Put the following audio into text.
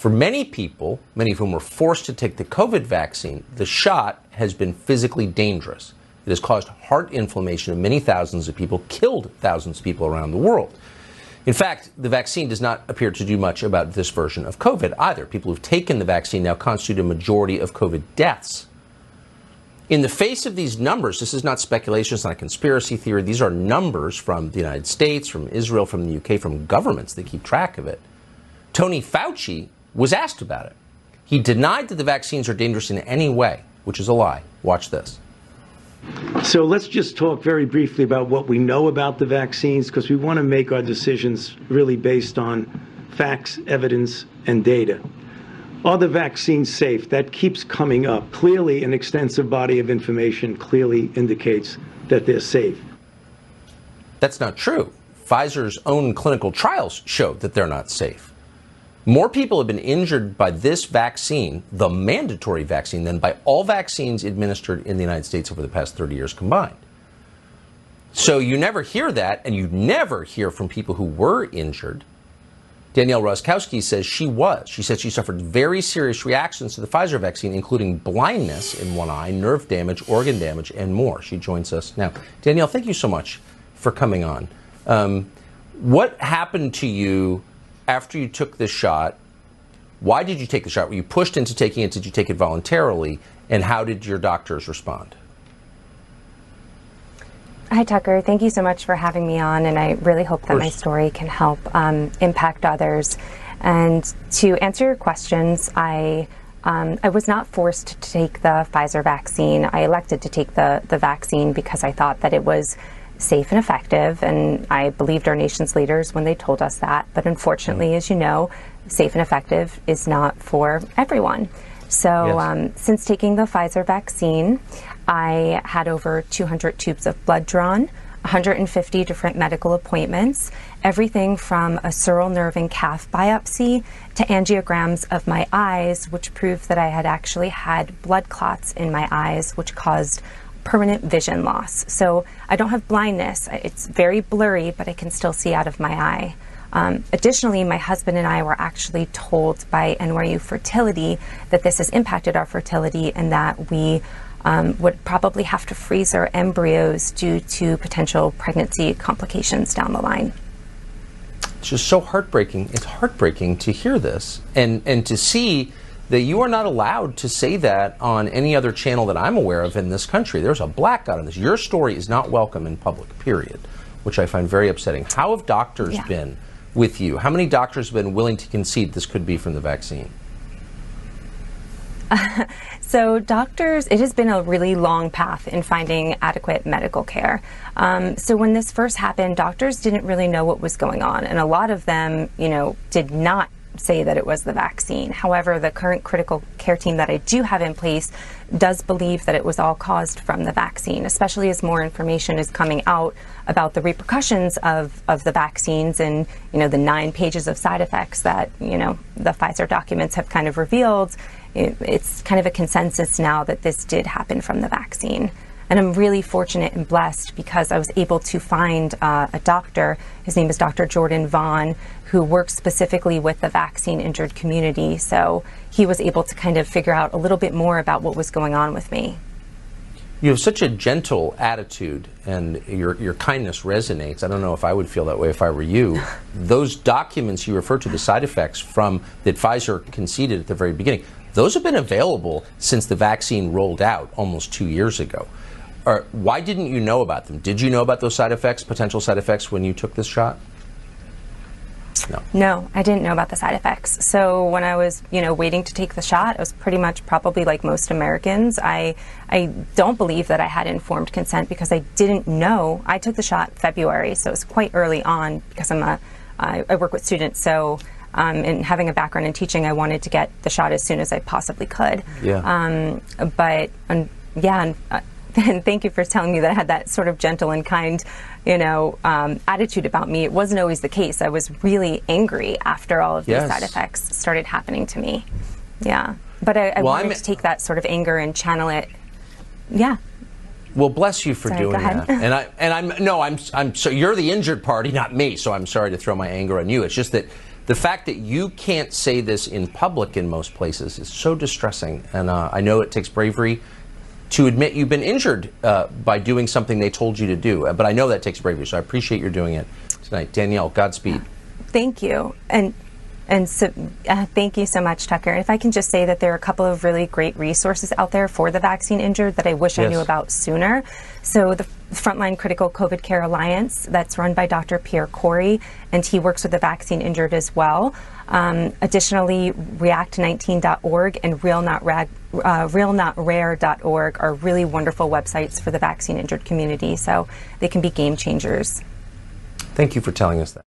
For many people, many of whom were forced to take the COVID vaccine, the shot has been physically dangerous. It has caused heart inflammation in many thousands of people, killed thousands of people around the world. In fact, the vaccine does not appear to do much about this version of COVID either. People who've taken the vaccine now constitute a majority of COVID deaths. In the face of these numbers, this is not speculation, it's not a conspiracy theory. These are numbers from the United States, from Israel, from the UK, from governments that keep track of it. Tony Fauci was asked about it. He denied that the vaccines are dangerous in any way, which is a lie. Watch this. So let's just talk very briefly about what we know about the vaccines because we want to make our decisions really based on facts, evidence, and data. Are the vaccines safe? That keeps coming up. Clearly, an extensive body of information clearly indicates that they're safe. That's not true. Pfizer's own clinical trials show that they're not safe. More people have been injured by this vaccine, the mandatory vaccine, than by all vaccines administered in the United States over the past 30 years combined. So you never hear that, and you never hear from people who were injured. Danielle Roszkowski says she was. She said she suffered very serious reactions to the Pfizer vaccine, including blindness in one eye, nerve damage, organ damage, and more. She joins us now. Danielle, thank you so much for coming on. Um, what happened to you after you took the shot, why did you take the shot? Were you pushed into taking it? Did you take it voluntarily? And how did your doctors respond? Hi, Tucker. Thank you so much for having me on, and I really hope that my story can help um, impact others. And to answer your questions, I um, I was not forced to take the Pfizer vaccine. I elected to take the the vaccine because I thought that it was safe and effective, and I believed our nation's leaders when they told us that. But unfortunately, as you know, safe and effective is not for everyone. So, yes. um, since taking the Pfizer vaccine, I had over 200 tubes of blood drawn. 150 different medical appointments, everything from a sural nerve and calf biopsy to angiograms of my eyes, which proved that I had actually had blood clots in my eyes, which caused permanent vision loss. So I don't have blindness. It's very blurry, but I can still see out of my eye. Um, additionally, my husband and I were actually told by NYU Fertility that this has impacted our fertility and that we um, would probably have to freeze our embryos due to potential pregnancy complications down the line. It's just so heartbreaking. It's heartbreaking to hear this and, and to see that you are not allowed to say that on any other channel that I'm aware of in this country. There's a blackout on this. Your story is not welcome in public, period, which I find very upsetting. How have doctors yeah. been with you? How many doctors have been willing to concede this could be from the vaccine? so, doctors, it has been a really long path in finding adequate medical care. Um, so, when this first happened, doctors didn't really know what was going on, and a lot of them, you know, did not say that it was the vaccine. However, the current critical care team that I do have in place does believe that it was all caused from the vaccine, especially as more information is coming out about the repercussions of, of the vaccines and, you know, the nine pages of side effects that, you know, the Pfizer documents have kind of revealed. It, it's kind of a consensus now that this did happen from the vaccine. And I'm really fortunate and blessed because I was able to find uh, a doctor. His name is Dr. Jordan Vaughn, who works specifically with the vaccine injured community. So he was able to kind of figure out a little bit more about what was going on with me. You have such a gentle attitude, and your, your kindness resonates. I don't know if I would feel that way if I were you. those documents you refer to, the side effects from that Pfizer conceded at the very beginning, those have been available since the vaccine rolled out almost two years ago. Or why didn't you know about them? Did you know about those side effects, potential side effects, when you took this shot? No. No, I didn't know about the side effects. So when I was, you know, waiting to take the shot, I was pretty much probably like most Americans. I I don't believe that I had informed consent because I didn't know. I took the shot February, so it was quite early on because I'm a I, I work with students, so. Um, and having a background in teaching, I wanted to get the shot as soon as I possibly could. Yeah. Um, but um, yeah, and, uh, and thank you for telling me that I had that sort of gentle and kind, you know, um, attitude about me. It wasn't always the case. I was really angry after all of these yes. side effects started happening to me. Yeah, but I, I well, wanted I'm, to take that sort of anger and channel it. Yeah. Well, bless you for sorry, doing that. And I and I'm no, I'm I'm so you're the injured party, not me. So I'm sorry to throw my anger on you. It's just that the fact that you can't say this in public in most places is so distressing. And uh, I know it takes bravery to admit you've been injured uh, by doing something they told you to do. Uh, but I know that takes bravery, so I appreciate your doing it tonight. Danielle, Godspeed. Thank you. And and so, uh, thank you so much, Tucker. If I can just say that there are a couple of really great resources out there for the vaccine injured that I wish yes. I knew about sooner. So, the Frontline Critical COVID Care Alliance, that's run by Dr. Pierre Kory, and he works with the vaccine injured as well. Um, additionally, React19.org and Real Not Rare, uh, realnotrare.org are really wonderful websites for the vaccine injured community, so they can be game changers. Thank you for telling us that.